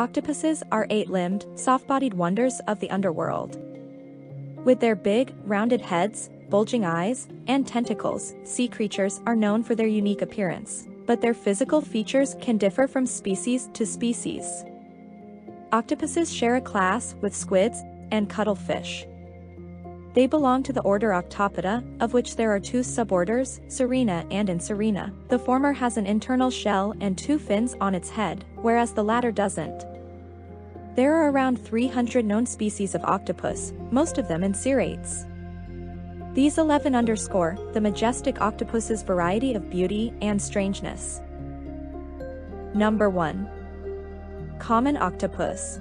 Octopuses are eight-limbed, soft-bodied wonders of the underworld. With their big, rounded heads, bulging eyes, and tentacles, sea creatures are known for their unique appearance, but their physical features can differ from species to species. Octopuses share a class with squids and cuttlefish. They belong to the order Octopoda, of which there are two suborders, Cirrina and Incirrina. The former has an internal shell and two fins on its head, whereas the latter doesn't. There are around 300 known species of octopus, most of them incirrates. These 11 underscore the majestic octopus's variety of beauty and strangeness. Number 1. Common Octopus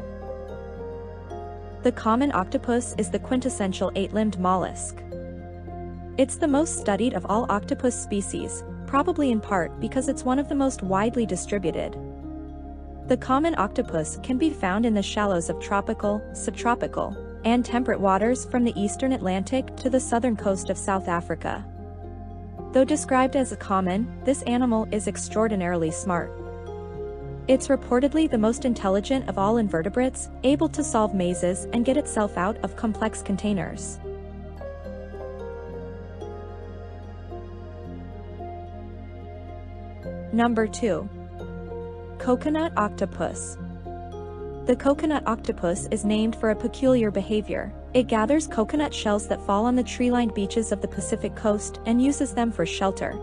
the common octopus is the quintessential eight-limbed mollusk. It's the most studied of all octopus species, probably in part because it's one of the most widely distributed. The common octopus can be found in the shallows of tropical, subtropical, and temperate waters from the eastern Atlantic to the southern coast of South Africa. Though described as a common, this animal is extraordinarily smart. It's reportedly the most intelligent of all invertebrates, able to solve mazes and get itself out of complex containers. Number 2. Coconut Octopus The coconut octopus is named for a peculiar behavior. It gathers coconut shells that fall on the tree-lined beaches of the Pacific coast and uses them for shelter.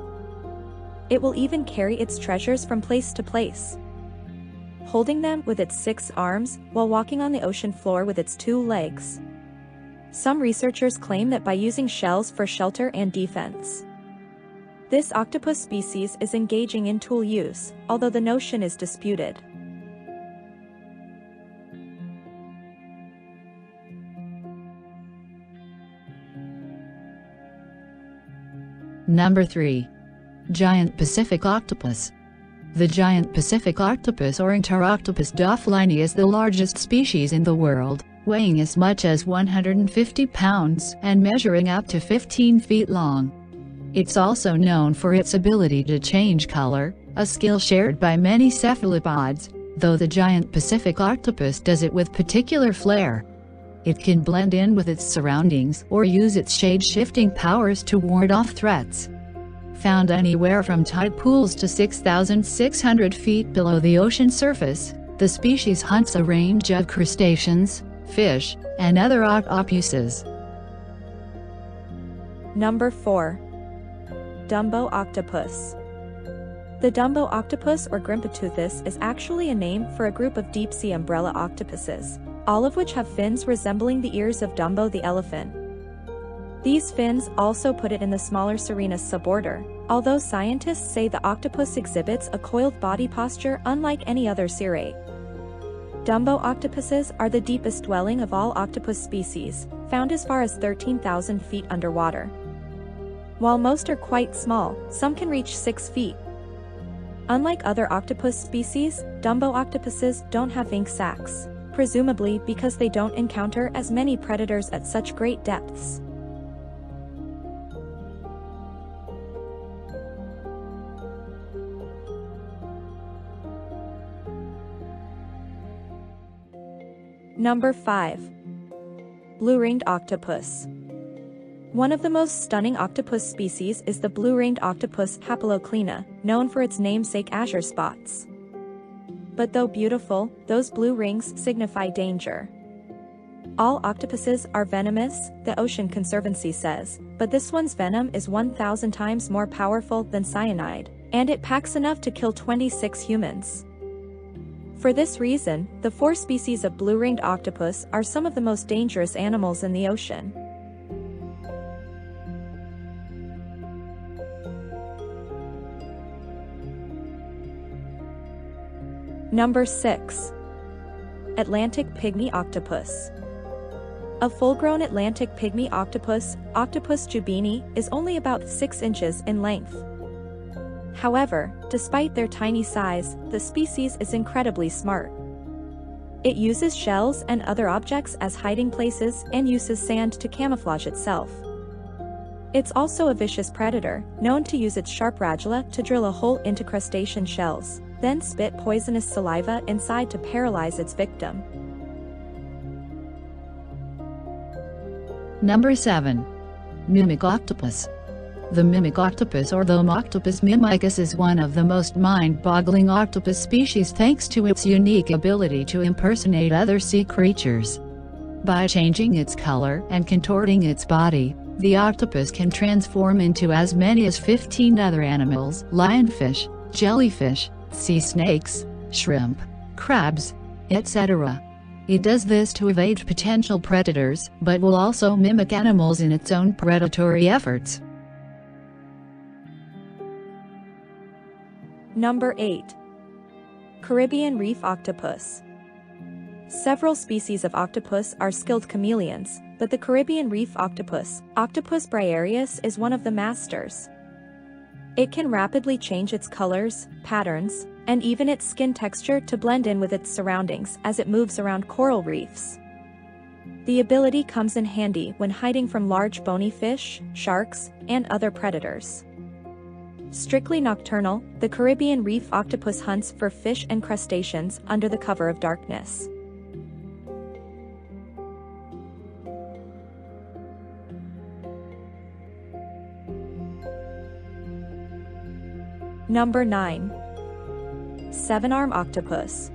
It will even carry its treasures from place to place holding them with its six arms while walking on the ocean floor with its two legs. Some researchers claim that by using shells for shelter and defense, this octopus species is engaging in tool use, although the notion is disputed. Number 3. Giant Pacific Octopus the giant Pacific octopus or Enteroctopus dofleini is the largest species in the world, weighing as much as 150 pounds and measuring up to 15 feet long. It's also known for its ability to change color, a skill shared by many cephalopods, though the giant Pacific octopus does it with particular flair. It can blend in with its surroundings or use its shade-shifting powers to ward off threats found anywhere from tide pools to 6,600 feet below the ocean surface, the species hunts a range of crustaceans, fish, and other octopuses. Number 4. Dumbo Octopus The Dumbo octopus or Grimpoteuthis is actually a name for a group of deep-sea umbrella octopuses, all of which have fins resembling the ears of Dumbo the elephant. These fins also put it in the smaller Cirrina suborder, although scientists say the octopus exhibits a coiled body posture unlike any other cirrate. Dumbo octopuses are the deepest dwelling of all octopus species, found as far as 13,000 feet underwater. While most are quite small, some can reach 6 feet. Unlike other octopus species, Dumbo octopuses don't have ink sacs, presumably because they don't encounter as many predators at such great depths. Number 5. Blue-ringed octopus. One of the most stunning octopus species is the blue-ringed octopus Hapalochlaena, known for its namesake azure spots. But though beautiful, those blue rings signify danger. All octopuses are venomous, the Ocean Conservancy says, but this one's venom is 1,000 times more powerful than cyanide, and it packs enough to kill 26 humans. For this reason, the four species of blue-ringed octopus are some of the most dangerous animals in the ocean. Number 6. Atlantic Pygmy Octopus A full-grown Atlantic pygmy octopus, Octopus joubini, is only about 6 inches in length. However, despite their tiny size, the species is incredibly smart. It uses shells and other objects as hiding places and uses sand to camouflage itself. It's also a vicious predator, known to use its sharp radula to drill a hole into crustacean shells, then spit poisonous saliva inside to paralyze its victim. Number 7. Mimic octopus. The mimic octopus or the Thaumoctopus mimicus is one of the most mind-boggling octopus species thanks to its unique ability to impersonate other sea creatures. By changing its color and contorting its body, the octopus can transform into as many as 15 other animals lionfish, jellyfish, sea snakes, shrimp, crabs, etc. It does this to evade potential predators, but will also mimic animals in its own predatory efforts. Number 8. Caribbean Reef Octopus Several species of octopus are skilled chameleons, but the Caribbean reef octopus, Octopus briareus is one of the masters. It can rapidly change its colors, patterns, and even its skin texture to blend in with its surroundings as it moves around coral reefs. The ability comes in handy when hiding from large bony fish, sharks, and other predators. Strictly nocturnal, the Caribbean reef octopus hunts for fish and crustaceans under the cover of darkness. Number 9. Seven-arm octopus.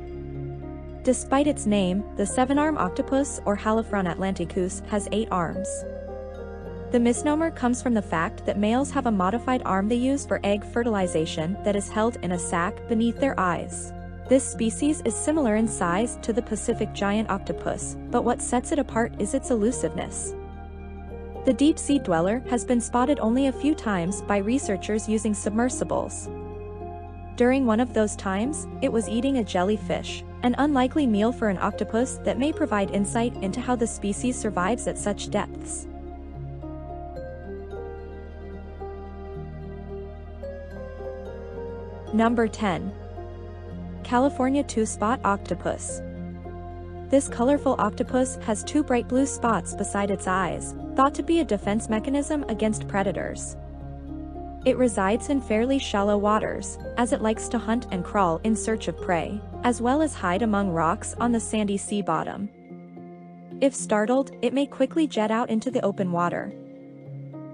Despite its name, the seven-arm octopus or Haliphron atlanticus has eight arms. The misnomer comes from the fact that males have a modified arm they use for egg fertilization that is held in a sac beneath their eyes. This species is similar in size to the Pacific giant octopus, but what sets it apart is its elusiveness. The deep-sea dweller has been spotted only a few times by researchers using submersibles. During one of those times, it was eating a jellyfish, an unlikely meal for an octopus that may provide insight into how the species survives at such depths. Number 10. California Two-Spot Octopus. This colorful octopus has two bright blue spots beside its eyes, thought to be a defense mechanism against predators. It resides in fairly shallow waters, as it likes to hunt and crawl in search of prey, as well as hide among rocks on the sandy sea bottom. If startled, it may quickly jet out into the open water.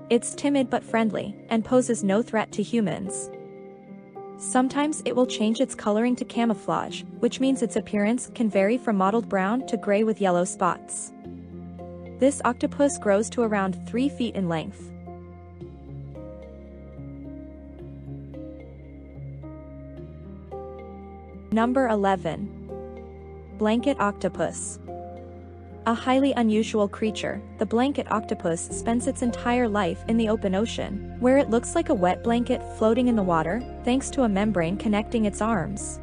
It's timid but friendly, and poses no threat to humans. Sometimes it will change its coloring to camouflage, which means its appearance can vary from mottled brown to gray with yellow spots. This octopus grows to around 3 feet in length. Number 11. Blanket Octopus. A highly unusual creature, the blanket octopus spends its entire life in the open ocean, where it looks like a wet blanket floating in the water, thanks to a membrane connecting its arms.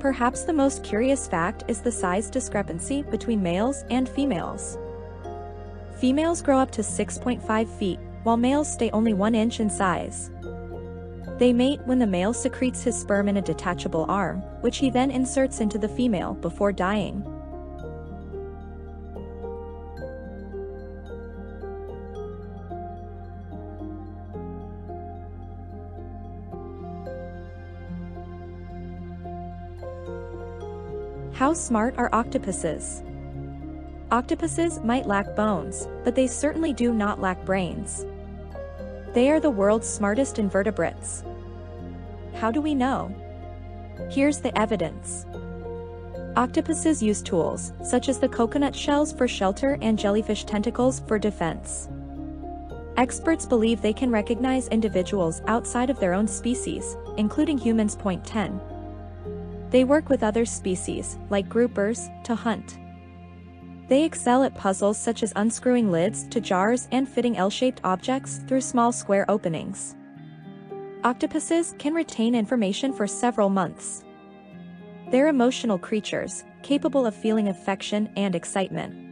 Perhaps the most curious fact is the size discrepancy between males and females. Females grow up to 6.5 feet, while males stay only 1 inch in size. They mate when the male secretes his sperm in a detachable arm, which he then inserts into the female before dying. How smart are octopuses? Octopuses might lack bones, but they certainly do not lack brains. They are the world's smartest invertebrates. How do we know? Here's the evidence. Octopuses use tools, such as the coconut shells for shelter and jellyfish tentacles for defense. Experts believe they can recognize individuals outside of their own species, including humans. Point 10. They work with other species, like groupers, to hunt. They excel at puzzles such as unscrewing lids to jars and fitting L-shaped objects through small square openings. Octopuses can retain information for several months. They're emotional creatures, capable of feeling affection and excitement.